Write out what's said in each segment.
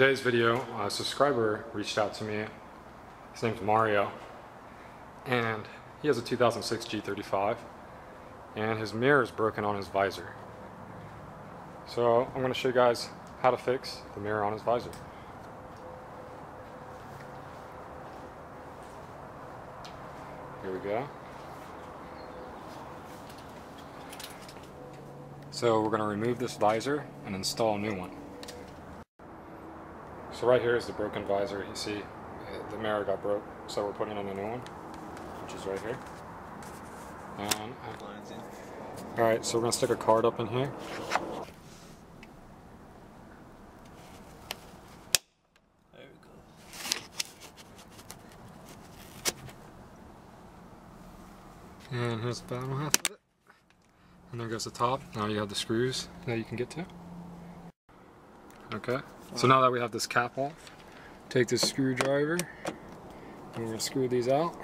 Today's video, a subscriber reached out to me. His name's Mario, and he has a 2006 G35, and his mirror is broken on his visor. So I'm going to show you guys how to fix the mirror on his visor. Here we go. So we're going to remove this visor and install a new one. So right here is the broken visor. You see uh, the mirror got broke, so we're putting in a new one, which is right here. And, all right, so we're gonna stick a card up in here. And here's the bottom half of it. And there goes the top. Now you have the screws that you can get to. Okay. So now that we have this cap off, take this screwdriver and gonna screw these out.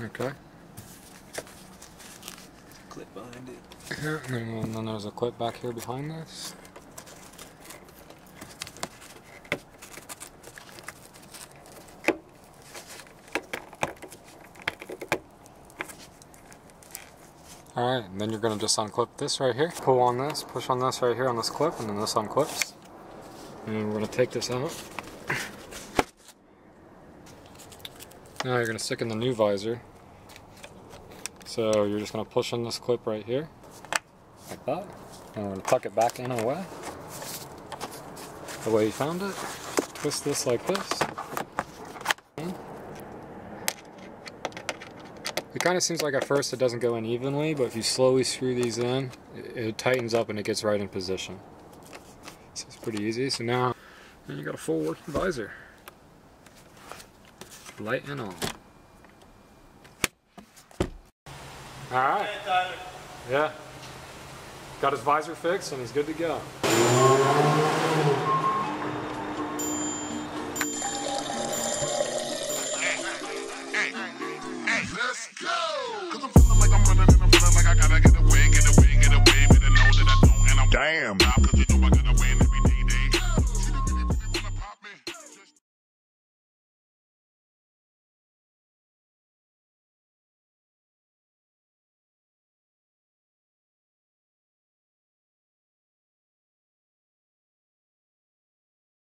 Okay. Clip behind it. And then there's a clip back here behind this. Alright, and then you're going to just unclip this right here. Pull on this, push on this right here on this clip, and then this unclips. And we're going to take this out. Now you're going to stick in the new visor. So you're just going to push on this clip right here, like that. And we're going to tuck it back in away, the way you found it. Twist this like this. It kind of seems like at first it doesn't go in evenly, but if you slowly screw these in, it, it tightens up and it gets right in position. So it's pretty easy. So now, you got a full working visor. Light and All right. Yeah. Got his visor fixed and he's good to go. damn.